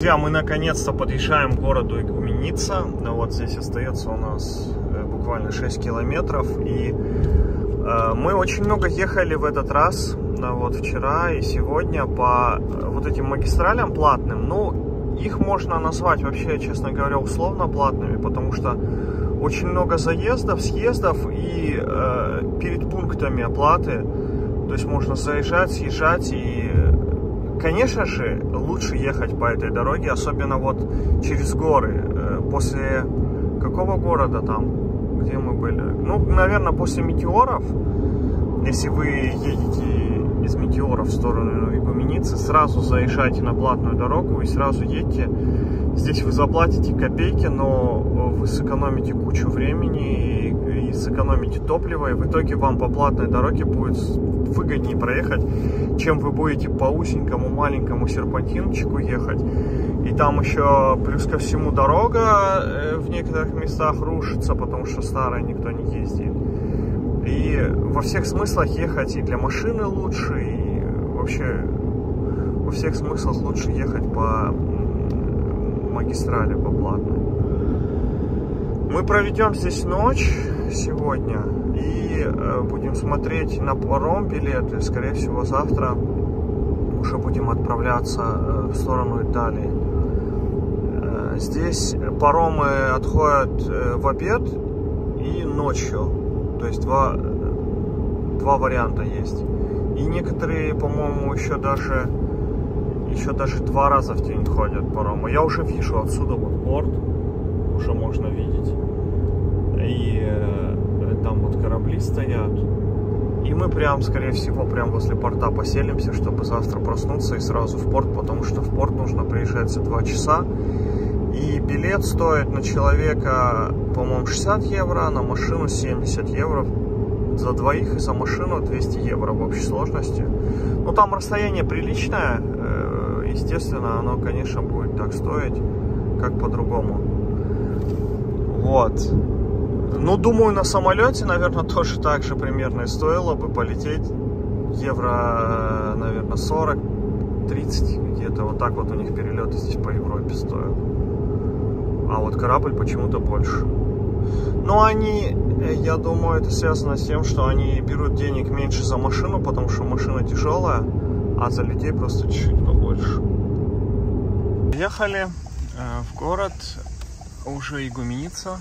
Друзья, мы наконец-то подъезжаем к городу Игуменица. Вот здесь остается у нас э, буквально 6 километров. И э, мы очень много ехали в этот раз, да, вот вчера и сегодня, по э, вот этим магистралям платным. Ну, их можно назвать вообще, честно говоря, условно платными, потому что очень много заездов, съездов и э, перед пунктами оплаты. То есть можно заезжать, съезжать и Конечно же, лучше ехать по этой дороге, особенно вот через горы. Э, после какого города там, где мы были? Ну, наверное, после метеоров. Если вы едете из метеоров в сторону Игуменицы, сразу заезжайте на платную дорогу и сразу едьте. Здесь вы заплатите копейки, но вы сэкономите кучу времени и, и сэкономите топливо, и в итоге вам по платной дороге будет выгоднее проехать, чем вы будете по узенькому маленькому серпантинчику ехать. И там еще плюс ко всему дорога э, в некоторых местах рушится, потому что старая никто не ездит. И во всех смыслах ехать и для машины лучше, и вообще во всех смыслах лучше ехать по магистрали, по платной. Мы проведем здесь ночь сегодня и э, будем смотреть на паром билеты. Скорее всего, завтра уже будем отправляться э, в сторону Италии. Э, здесь паромы отходят в обед и ночью. То есть два, два варианта есть. И некоторые, по-моему, еще даже еще даже два раза в день ходят паромы. Я уже вижу отсюда вот порт, уже можно видеть. И там вот корабли стоят. И мы прям, скорее всего, прям возле порта поселимся, чтобы завтра проснуться и сразу в порт, потому что в порт нужно приезжать за 2 часа. И билет стоит на человека, по-моему, 60 евро, на машину 70 евро. За двоих и за машину 200 евро в общей сложности. Ну, там расстояние приличное, э, естественно, оно, конечно, будет так стоить, как по-другому. Вот. Ну, думаю, на самолете, наверное, тоже так же примерно и стоило бы полететь. Евро, наверное, 40, 30 где-то. Вот так вот у них перелеты здесь по Европе стоят. А вот корабль почему-то больше. Но они, э, я думаю, это связано с тем, что они берут денег меньше за машину, потому что машина тяжелая, а за людей просто чуть-чуть побольше. Ехали э, в город уже Игуменица.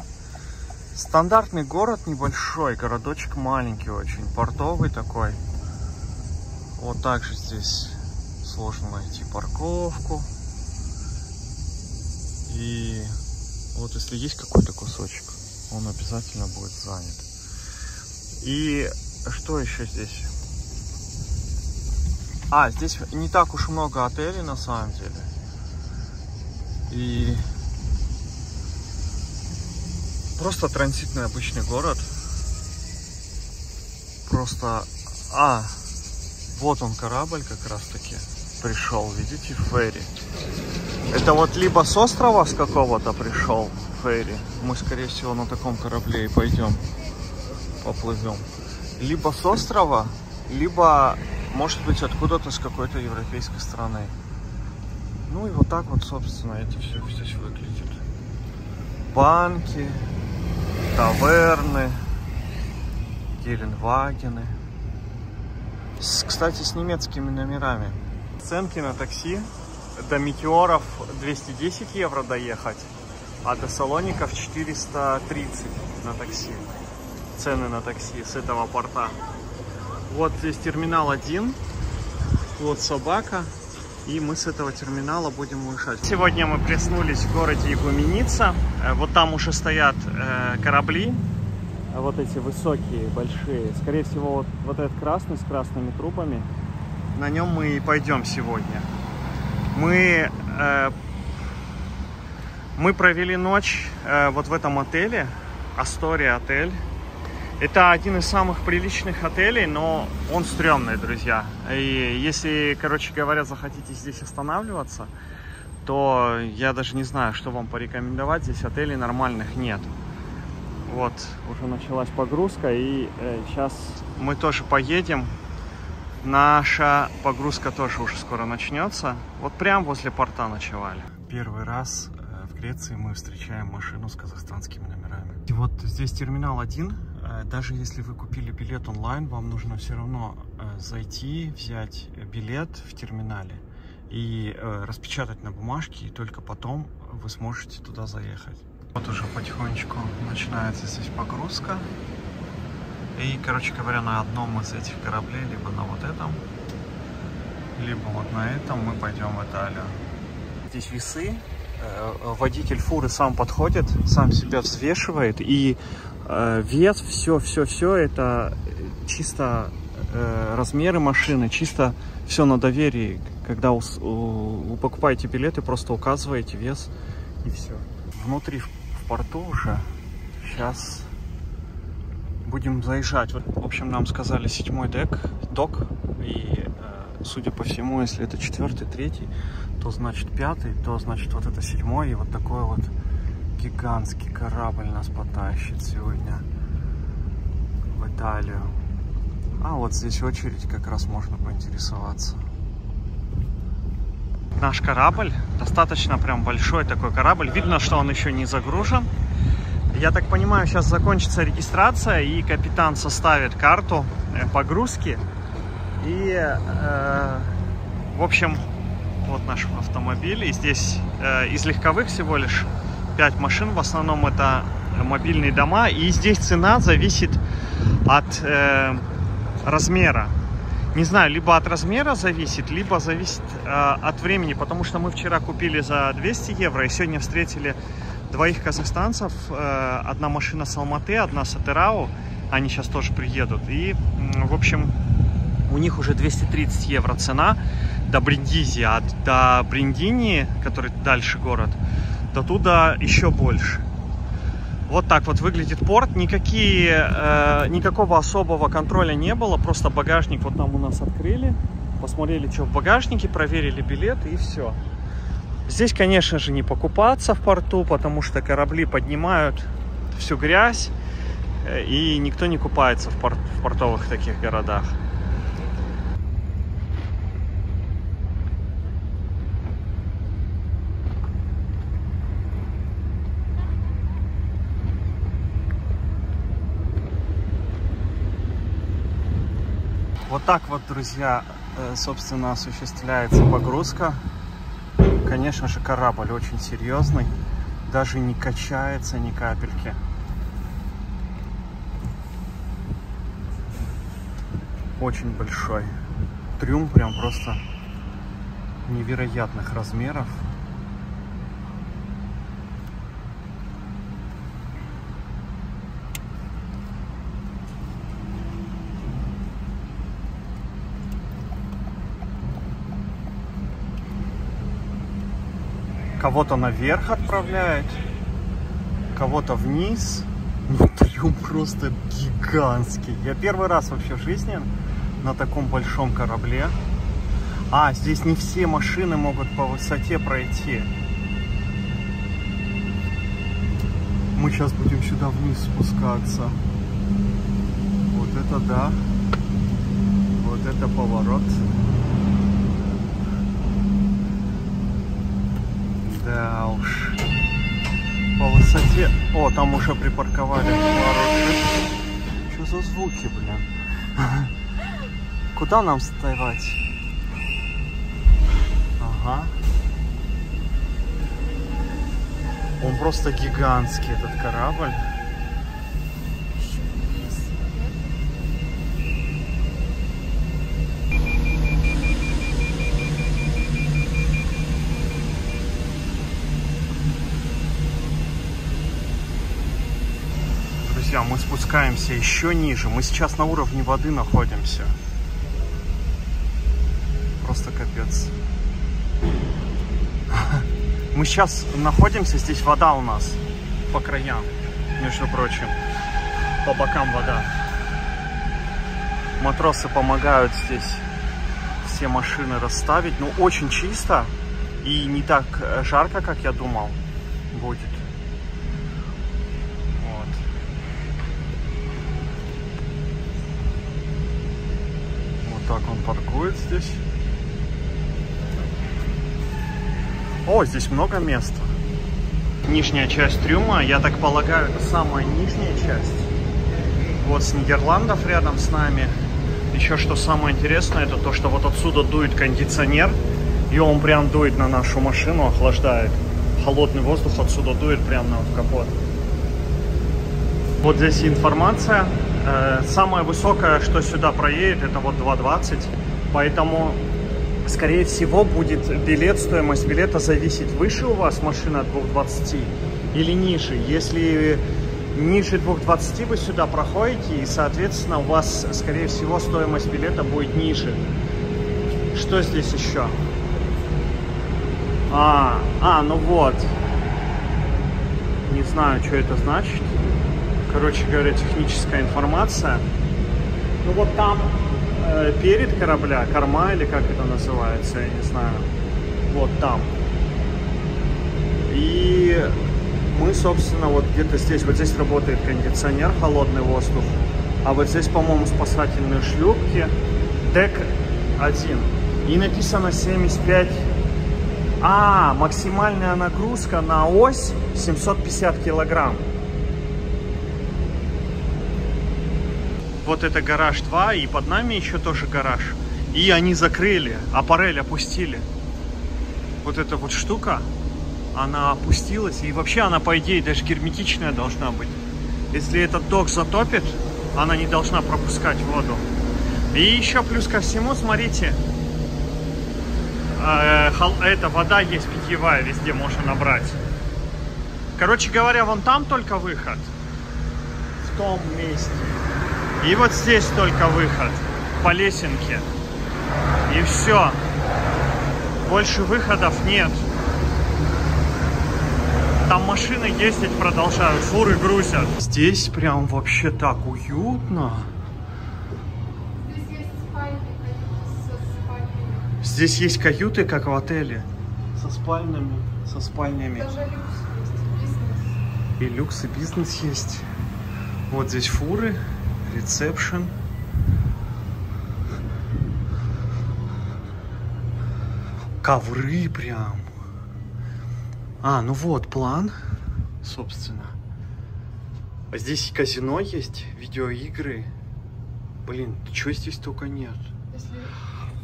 Стандартный город небольшой, городочек маленький очень, портовый такой. Вот так же здесь сложно найти парковку. И вот если есть какой-то кусочек, он обязательно будет занят. И что еще здесь? А, здесь не так уж много отелей на самом деле. И Просто транзитный обычный город. Просто... А, вот он корабль как раз таки пришел, видите, ферри. Это вот либо с острова с какого-то пришел ферри. Мы, скорее всего, на таком корабле и пойдем, поплывем. Либо с острова, либо, может быть, откуда-то с какой-то европейской страны. Ну и вот так вот, собственно, эти все здесь выглядит. Банки, таверны, Геленвагены. С, кстати, с немецкими номерами. Ценки на такси до Метеоров 210 евро доехать, а до Салоников 430 на такси. Цены на такси с этого порта. Вот здесь терминал 1, вот собака, и мы с этого терминала будем уезжать. Сегодня мы проснулись в городе Игуменица. Э, вот там уже стоят э, корабли. Вот эти высокие, большие. Скорее всего, вот, вот этот красный с красными трубами. На нем мы и пойдем сегодня. Мы, э, мы провели ночь э, вот в этом отеле. Астория отель. Это один из самых приличных отелей, но он стрёмный, друзья. И если, короче говоря, захотите здесь останавливаться, то я даже не знаю, что вам порекомендовать. Здесь отелей нормальных нет. Вот, уже началась погрузка, и э, сейчас мы тоже поедем. Наша погрузка тоже уже скоро начнется. Вот прям возле порта ночевали. первый раз в Греции мы встречаем машину с казахстанскими номерами. И вот здесь терминал 1. Даже если вы купили билет онлайн, вам нужно все равно зайти, взять билет в терминале и распечатать на бумажке, и только потом вы сможете туда заехать. Вот уже потихонечку начинается здесь погрузка. И, короче говоря, на одном из этих кораблей, либо на вот этом, либо вот на этом мы пойдем в Италию. Здесь весы. Э, водитель фуры сам подходит, сам себя взвешивает. И э, вес, все, все, все это чисто э, размеры машины, чисто все на доверии. Когда вы покупаете билеты, просто указываете вес и все. Внутри в порту уже. Сейчас будем заезжать. В общем, нам сказали седьмой дек, док. И, э, судя по всему, если это четвертый, третий, то значит пятый, то значит вот это седьмой. И вот такой вот гигантский корабль нас потащит сегодня в Италию. А вот здесь очередь, как раз можно поинтересоваться. Наш корабль, достаточно прям большой такой корабль. Видно, что он еще не загружен. Я так понимаю, сейчас закончится регистрация, и капитан составит карту э, погрузки. И, э, в общем, вот наш автомобиль. И здесь э, из легковых всего лишь 5 машин. В основном это мобильные дома. И здесь цена зависит от э, размера. Не знаю, либо от размера зависит, либо зависит э, от времени. Потому что мы вчера купили за 200 евро, и сегодня встретили двоих казахстанцев. Э, одна машина с Алматы, одна с Атерау. Они сейчас тоже приедут. И, в общем, у них уже 230 евро цена до Бриндизи. А до Бриндини, который дальше город, до туда еще больше. Вот так вот выглядит порт. Никакие, э, никакого особого контроля не было. Просто багажник вот там у нас открыли. Посмотрели, что в багажнике, проверили билеты и все. Здесь, конечно же, не покупаться в порту, потому что корабли поднимают всю грязь, э, и никто не купается в, порт, в портовых таких городах. Вот так вот, друзья, э, собственно, осуществляется погрузка Конечно же, корабль очень серьезный. Даже не качается ни капельки. Очень большой. Трюм прям просто невероятных размеров. Кого-то наверх отправляет, кого-то вниз. Ну, трюм просто гигантский. Я первый раз вообще в жизни на таком большом корабле. А, здесь не все машины могут по высоте пройти. Мы сейчас будем сюда вниз спускаться. Вот это да. Вот это поворот. Да уж. По высоте... О, там уже припарковали Что за звуки, блин? Куда нам вставать? Ага. Он просто гигантский, этот корабль. Спускаемся еще ниже. Мы сейчас на уровне воды находимся. Просто капец. Мы сейчас находимся, здесь вода у нас по краям, между прочим. По бокам вода. Матросы помогают здесь все машины расставить. Ну, очень чисто и не так жарко, как я думал будет. Так он паркует здесь. О, здесь много места. Нижняя часть трюма, я так полагаю, это самая нижняя часть. Вот с Нидерландов рядом с нами. Еще что самое интересное, это то, что вот отсюда дует кондиционер. И он прям дует на нашу машину, охлаждает. Холодный воздух отсюда дует прямо на капот. Вот здесь информация. Э, самое высокое, что сюда проедет, это вот 2.20. Поэтому, скорее всего, будет билет, стоимость билета зависеть выше у вас машина 2.20 или ниже. Если ниже 2.20 вы сюда проходите, и, соответственно, у вас, скорее всего, стоимость билета будет ниже. Что здесь еще? А, а, ну вот. Не знаю, что это значит. Короче говоря, техническая информация. Ну вот там э, перед корабля, корма или как это называется, я не знаю. Вот там. И мы, собственно, вот где-то здесь, вот здесь работает кондиционер, холодный воздух. А вот здесь, по-моему, спасательные шлюпки. Дек 1. И написано 75 а, максимальная нагрузка на ось 750 килограмм. Вот это гараж 2, и под нами еще тоже гараж. И они закрыли, аппарель опустили. Вот эта вот штука, она опустилась. И вообще она, по идее, даже герметичная должна быть. Если этот док затопит, она не должна пропускать воду. И еще плюс ко всему, смотрите, э, эта вода есть питьевая, везде можно набрать. Короче говоря, вон там только выход. В том месте. И вот здесь только выход. По лесенке. И все. Больше выходов нет. Там машины ездить продолжают, фуры грузят. Здесь прям вообще так уютно. Здесь есть каюты, как в отеле. Со спальнями, со спальнями. Даже люкс есть, И люкс, и бизнес есть. Вот здесь фуры, ресепшн. Ковры прям. А, ну вот план, собственно. А здесь казино есть, видеоигры. Блин, чего здесь только нет? Если...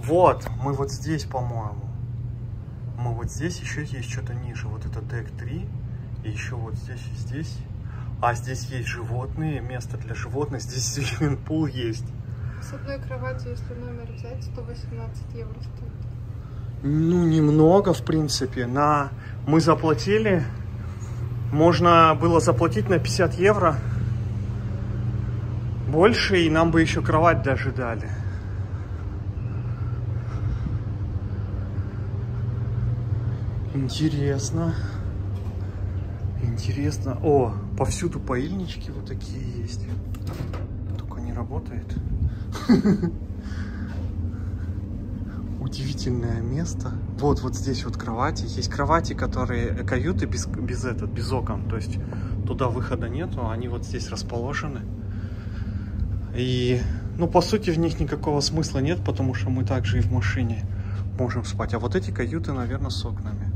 Вот, мы вот здесь, по-моему. Мы вот здесь еще есть что-то ниже. Вот это deck 3. И еще вот здесь и здесь. А здесь есть животные, место для животных. Здесь swimming pool есть. С одной кроватью, если номер взять, 118 евро стоит. Ну, немного, в принципе. На... Мы заплатили. Можно было заплатить на 50 евро. Больше, и нам бы еще кровать даже дали. Интересно. Интересно. О, повсюду поильнички вот такие есть. Только не работает. Удивительное место. Вот, вот здесь вот кровати. Есть кровати, которые э, каюты без, без, этот, без окон. То есть туда выхода нету. Они вот здесь расположены. И, ну, по сути, в них никакого смысла нет, потому что мы также и в машине можем спать. А вот эти каюты, наверное, с окнами.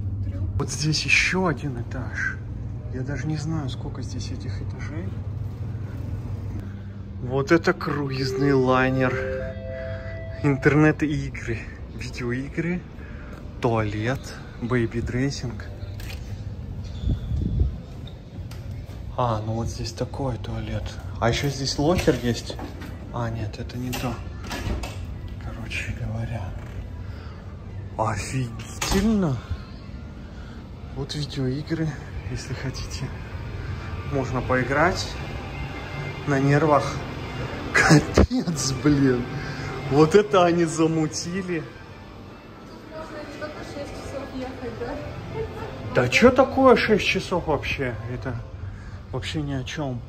Вот здесь еще один этаж. Я даже не знаю, сколько здесь этих этажей. Вот это круизный лайнер. Интернет-игры, видеоигры, туалет, baby dressing. А, ну вот здесь такой туалет. А еще здесь locker есть. А, нет, это не то. Короче говоря. Офигительно. Вот видеоигры, если хотите. Можно поиграть на нервах. Капец, блин. Вот это они замутили. Да что такое 6 часов вообще? Это вообще ни о чем.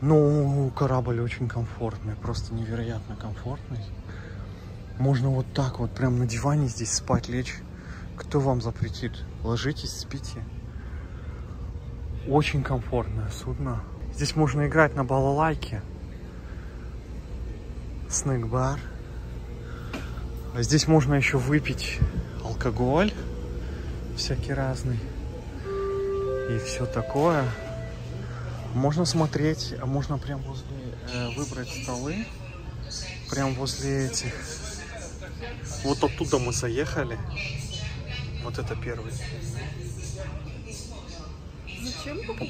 Ну, корабль очень комфортный, просто невероятно комфортный. Можно вот так вот прям на диване здесь спать, лечь. Кто вам запретит? Ложитесь, спите. Очень комфортное судно. Здесь можно играть на балалайке. Снэк-бар. А здесь можно еще выпить алкоголь. всякий разный. И все такое. Можно смотреть, а можно прям возле, э, выбрать столы. Прям возле этих. Вот оттуда мы заехали. Вот это первый.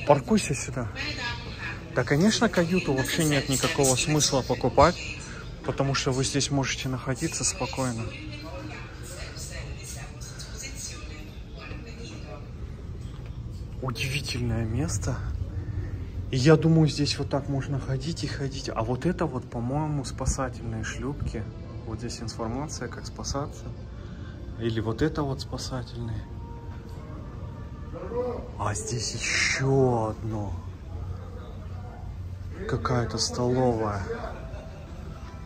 Паркуйся сюда. Да, конечно, каюту вообще нет никакого смысла покупать, потому что вы здесь можете находиться спокойно. Удивительное место. И я думаю, здесь вот так можно ходить и ходить. А вот это вот, по-моему, спасательные шлюпки. Вот здесь информация, как спасаться. Или вот это вот спасательные. А здесь еще одно. Какая-то столовая.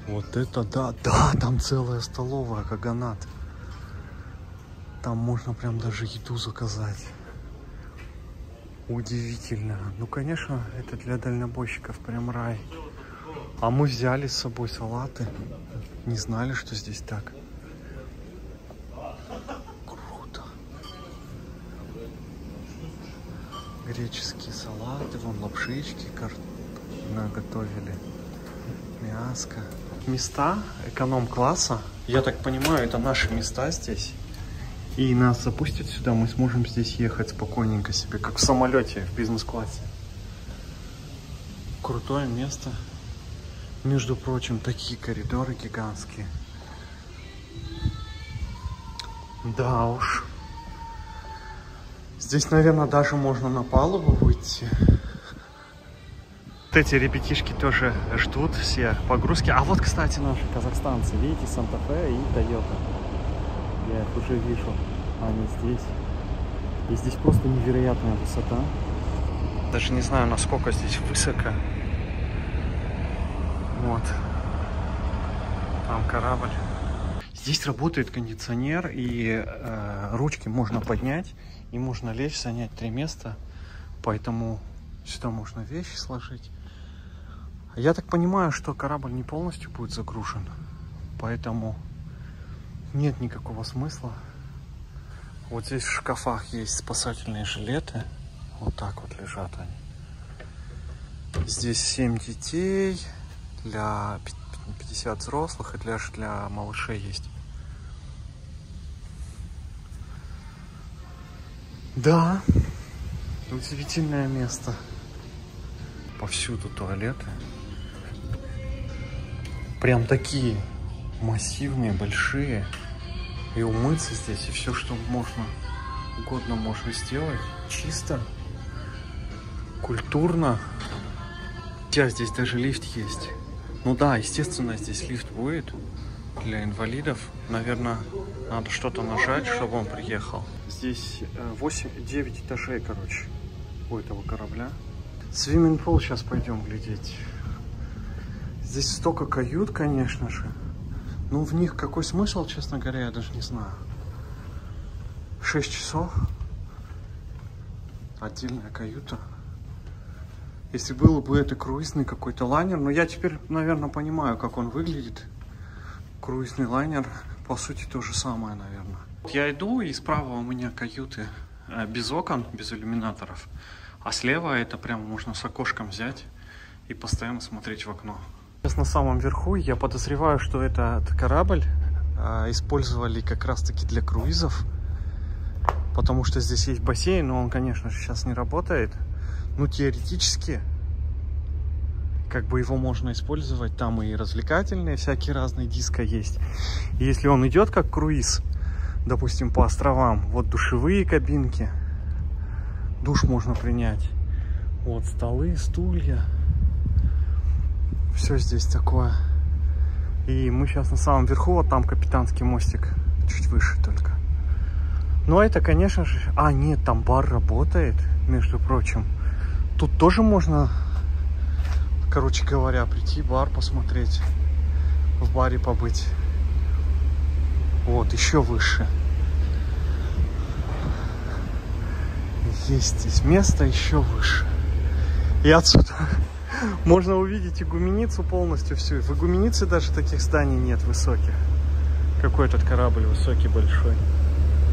Вот это да, да, там целая столовая, каганат. Там можно прям даже еду заказать. Удивительно. Ну, конечно, это для дальнобойщиков прям рай. А мы взяли с собой салаты. Не знали, что здесь так. Греческие салаты, вон лапшички кар... наготовили. Мяско. Места эконом-класса. Я так понимаю, это наши места здесь. И нас запустят сюда, мы сможем здесь ехать спокойненько себе, как в самолете, в бизнес-классе. Крутое место. Между прочим, такие коридоры гигантские. Да уж. Здесь, наверное, даже можно на палубу выйти. Вот эти ребятишки тоже ждут все погрузки. А вот, кстати, наши казахстанцы. Видите, Санта-Фе и Тойота. Я их уже вижу. Они здесь. И здесь просто невероятная высота. Даже не знаю, насколько здесь высоко. Вот. Там корабль. Здесь работает кондиционер, и э, ручки можно поднять, и можно лечь, занять три места. Поэтому сюда можно вещи сложить. Я так понимаю, что корабль не полностью будет загружен. Поэтому нет никакого смысла. Вот здесь в шкафах есть спасательные жилеты. Вот так вот лежат они. Здесь 7 детей для 50 взрослых и для, для малышей есть. Да, удивительное место. Повсюду туалеты. Прям такие массивные, большие. И умыться здесь, и все, что можно угодно можно сделать. Чисто, культурно. Хотя здесь даже лифт есть. Ну да, естественно, здесь лифт будет для инвалидов. Наверное, надо что-то нажать, чтобы он приехал. Здесь 8-9 э, этажей, короче, у этого корабля. Свимминг пол сейчас пойдем глядеть. Здесь столько кают, конечно же. Ну, в них какой смысл, честно говоря, я даже не знаю. 6 часов. Отдельная каюта. Если было бы это круизный какой-то лайнер, но я теперь, наверное, понимаю, как он выглядит. Круизный лайнер, по сути, то же самое, наверное. Я иду, и справа у меня каюты э, без окон, без иллюминаторов. А слева это прямо можно с окошком взять и постоянно смотреть в окно. Сейчас на самом верху я подозреваю, что этот корабль а, использовали как раз-таки для круизов. Потому что здесь есть бассейн, но он, конечно же, сейчас не работает. Ну, теоретически, как бы его можно использовать. Там и развлекательные всякие разные диска есть. И если он идет как круиз, допустим, по островам, вот душевые кабинки, душ можно принять. Вот столы, стулья все здесь такое. И мы сейчас на самом верху, вот там капитанский мостик, чуть выше только. Но это, конечно же... А, нет, там бар работает, между прочим. Тут тоже можно, короче говоря, прийти в бар посмотреть, в баре побыть. Вот, еще выше. Есть здесь место еще выше. И отсюда можно увидеть и полностью всю. В гуменице даже таких зданий нет высоких. Какой этот корабль высокий, большой.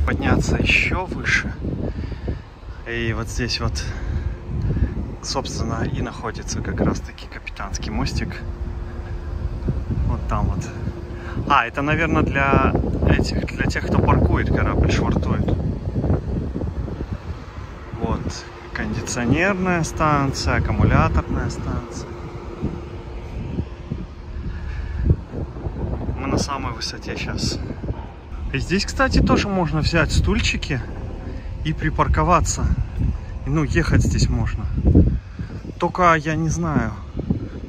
подняться еще выше. И вот здесь вот, собственно, и находится как раз-таки капитанский мостик. Вот там вот. А, это, наверное, для этих, для тех, кто паркует корабль, швартует. Вот кондиционерная станция, аккумуляторная станция. Мы на самой высоте сейчас. И здесь, кстати, тоже можно взять стульчики и припарковаться. Ну, ехать здесь можно. Только я не знаю,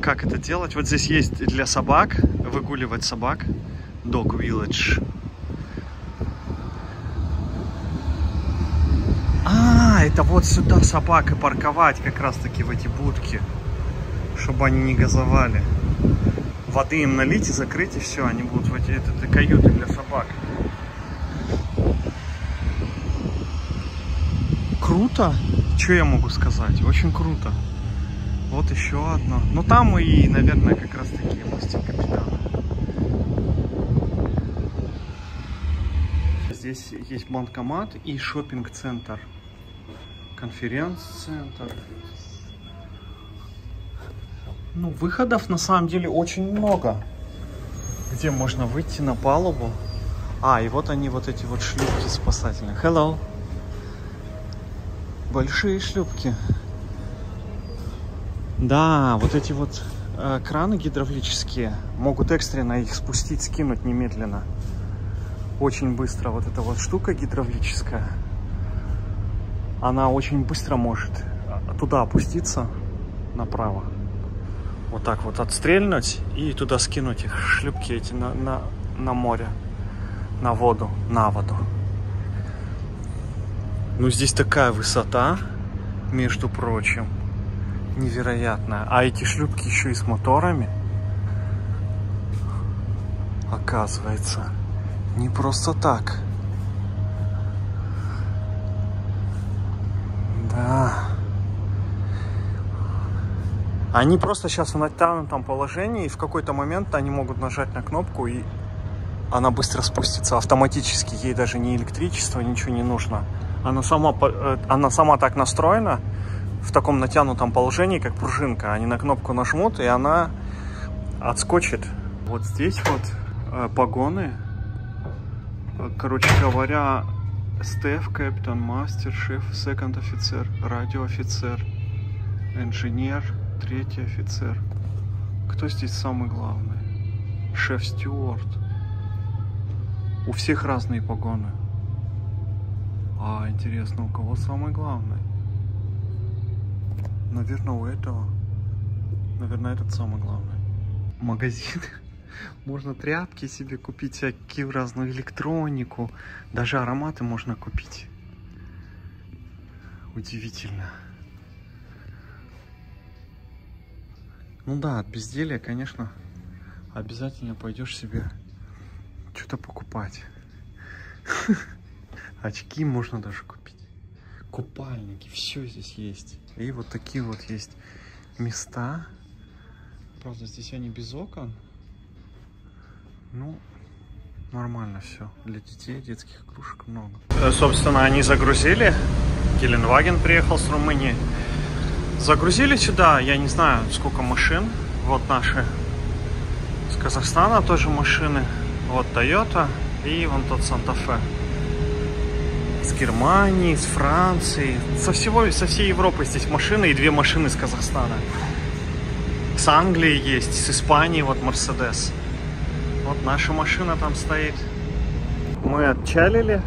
как это делать. Вот здесь есть для собак, выгуливать собак. Dog Village. А, это вот сюда собак и парковать как раз таки в эти будки. Чтобы они не газовали. Воды им налить и закрыть, и все. Они будут в эти это, это каюты для собак. круто. Что я могу сказать? Очень круто. Вот еще одно. Ну там и, наверное, как раз такие мостик капитана. Здесь есть банкомат и шопинг-центр. Конференц-центр. Ну, выходов на самом деле очень много. Где можно выйти на палубу. А, и вот они, вот эти вот шлюпки спасательные. Hello. Большие шлюпки. Да, вот эти вот э, краны гидравлические могут экстренно их спустить, скинуть немедленно. Очень быстро. Вот эта вот штука гидравлическая, она очень быстро может туда опуститься, направо. Вот так вот отстрельнуть и туда скинуть их шлюпки эти на, на, на море, на воду, на воду. Ну, здесь такая высота, между прочим, невероятная. А эти шлюпки еще и с моторами. Оказывается, не просто так. Да. Они просто сейчас в натянутом положении, и в какой-то момент они могут нажать на кнопку, и она быстро спустится автоматически. Ей даже ни электричество, ничего не нужно. Она сама, э, она сама так настроена, в таком натянутом положении, как пружинка. Они на кнопку нажмут, и она отскочит. Вот здесь вот э, погоны. Короче говоря, Стеф, капитан, мастер, шеф, секонд офицер, радиоофицер, инженер, третий офицер. Кто здесь самый главный? Шеф Стюарт. У всех разные погоны. А, интересно, у кого самый главный? Наверное, у этого. Наверное, этот самый главный. Магазин. Можно тряпки себе купить, всякие разную электронику. Даже ароматы можно купить. Удивительно. Ну да, от безделия, конечно, обязательно пойдешь себе что-то покупать. Очки можно даже купить. Купальники, все здесь есть. И вот такие вот есть места. Правда, здесь они без окон. Ну, нормально все. Для детей детских игрушек много. Э, собственно, они загрузили. Геленваген приехал с Румынии. Загрузили сюда, я не знаю, сколько машин. Вот наши с Казахстана тоже машины. Вот Toyota и вон тот Санта-Фе с Германии, с Франции, со, всего, со всей Европы здесь машины и две машины из Казахстана. С Англии есть, с Испании вот Мерседес. Вот наша машина там стоит. Мы отчалили.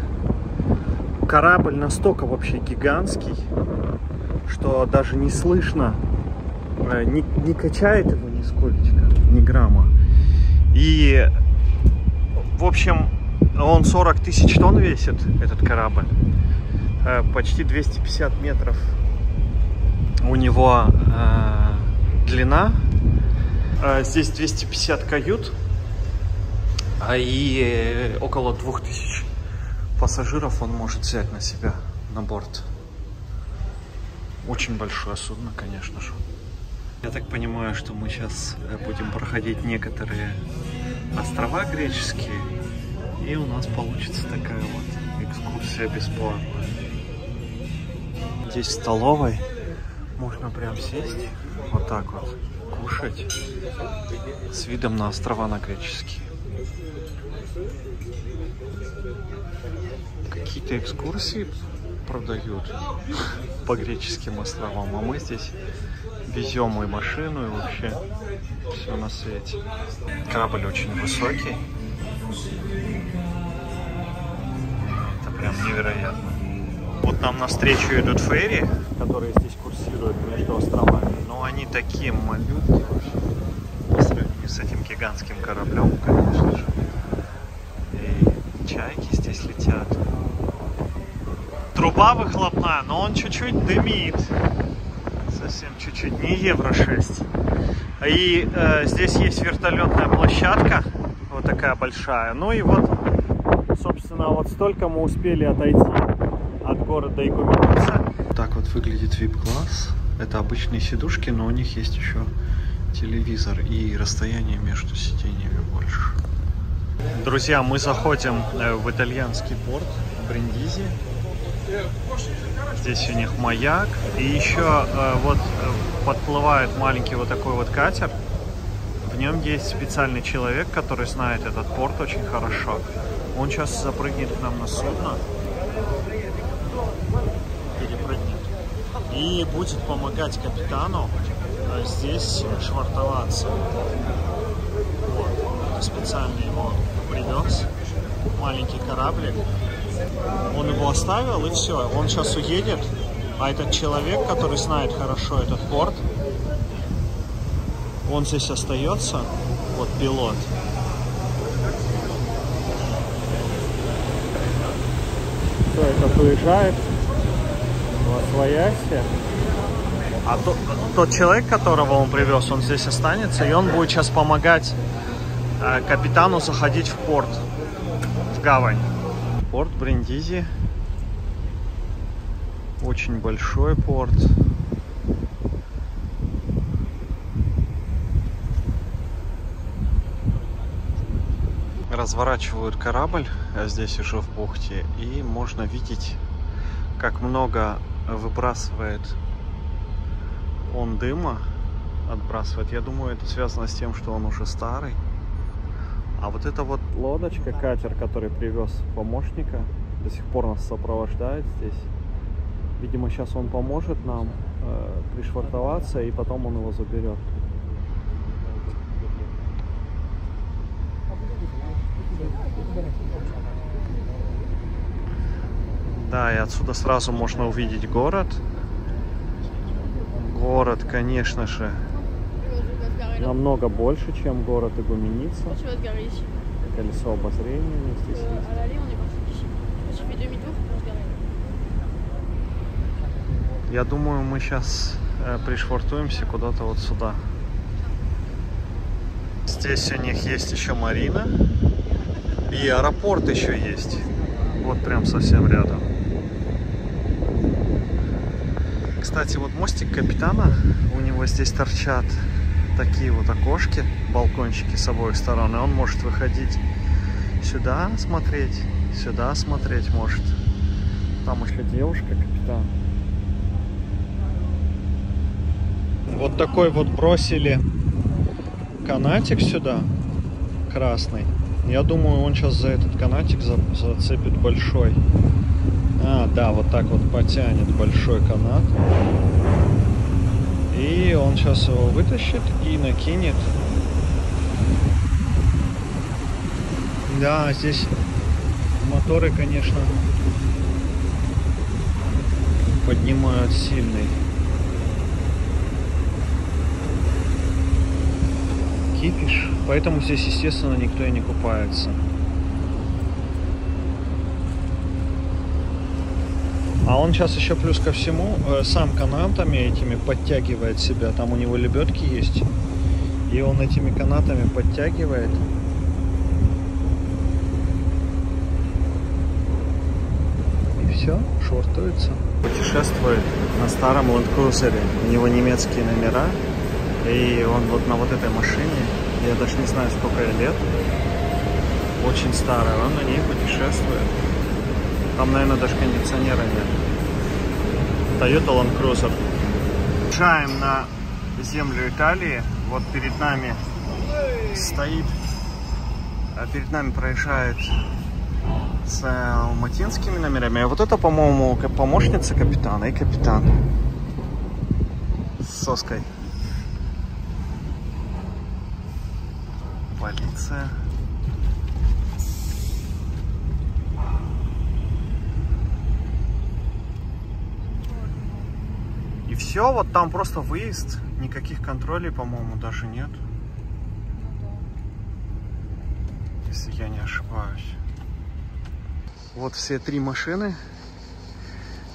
Корабль настолько вообще гигантский, что даже не слышно, э, не, не качает его нисколечко, ни грамма. И, в общем, он 40 тысяч тонн весит, этот корабль. Э, почти 250 метров у него э, длина. Э, здесь 250 кают. А и около 2000 пассажиров он может взять на себя на борт. Очень большое судно, конечно же. Я так понимаю, что мы сейчас будем проходить некоторые острова греческие и у нас получится такая вот экскурсия. бесплатно. Здесь в столовой можно прям сесть, вот так вот, кушать с видом на острова на греческие. Какие-то экскурсии продают по греческим островам, а мы здесь везем и машину, и вообще все на свете. Корабль очень высокий. Это прям невероятно. Вот нам навстречу идут ферри, которые здесь курсируют между островами. Но они такие малютки вообще. По сравнению с этим гигантским кораблем, конечно же. И чайки здесь летят. Труба выхлопная, но он чуть-чуть дымит. Совсем чуть-чуть, не евро 6. И э, здесь есть вертолетная площадка, вот такая большая. Ну и вот, собственно, вот столько мы успели отойти от города Игуменица. Так вот выглядит VIP-класс. Это обычные сидушки, но у них есть еще телевизор и расстояние между сиденьями больше. Друзья, мы заходим э, в итальянский порт Бриндизи. Здесь у них маяк. И еще э, вот э, подплывает маленький вот такой вот катер. Нем есть специальный человек, который знает этот порт очень хорошо. Он сейчас запрыгнет к нам на судно. Перепрыгнет. И будет помогать капитану э, здесь швартоваться. Вот. Это специально его привез. Маленький кораблик. Он его оставил, и все. Он сейчас уедет. А этот человек, который знает хорошо этот порт, он здесь остается. Вот пилот. Все, этот уезжает в Освоясе. А тот, тот человек, которого он привез, он здесь останется, и он будет сейчас помогать э, капитану заходить в порт, в гавань. Порт Бриндизи. Очень большой порт. Разворачивают корабль а здесь уже в бухте, и можно видеть, как много выбрасывает он дыма, отбрасывает. Я думаю, это связано с тем, что он уже старый. А вот эта вот лодочка, катер, который привез помощника, до сих пор нас сопровождает здесь. Видимо, сейчас он поможет нам э, пришвартоваться, и потом он его заберет. Да, и отсюда сразу можно увидеть город. Город, конечно же, намного больше, чем город Игуменица. Колесо обозрения у них здесь есть. Я думаю, мы сейчас э, пришвартуемся куда-то вот сюда. Здесь у них есть еще марина. И аэропорт еще есть. Вот прям совсем рядом. Кстати, вот мостик капитана, у него здесь торчат такие вот окошки, балкончики с обоих сторон, и он может выходить сюда смотреть, сюда смотреть может. Там еще девушка, капитан. Вот такой вот бросили канатик сюда, красный. Я думаю, он сейчас за этот канатик зацепит большой. А, да, вот так вот потянет большой канат. И он сейчас его вытащит и накинет. Да, здесь моторы, конечно, поднимают сильный. Кипиш. Поэтому здесь, естественно, никто и не купается. А он сейчас еще плюс ко всему э, сам канатами этими подтягивает себя. Там у него лебедки есть. И он этими канатами подтягивает. И все, швартуется. Путешествует на старом Land Cruiser. У него немецкие номера. И он вот на вот этой машине, я даже не знаю, сколько лет, очень старая, он на ней путешествует. Там, наверное, даже кондиционера нет. Toyota Land Cruiser. Приезжаем на землю Италии. Вот перед нами стоит, а перед нами проезжает с алматинскими номерами. А вот это, по-моему, помощница капитана и капитан с соской. Полиция. Все, вот там просто выезд, никаких контролей, по-моему, даже нет. Если я не ошибаюсь. Вот все три машины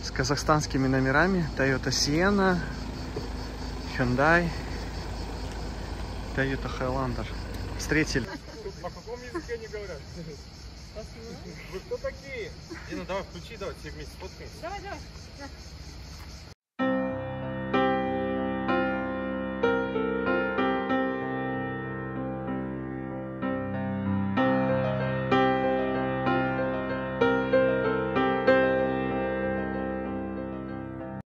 с казахстанскими номерами. Toyota Sienna, Hyundai, Toyota Highlander. Встретили. На каком языке они говорят? Вы кто такие? Дина, давай включи, давай все вместе сфоткаемся. Давай, давай.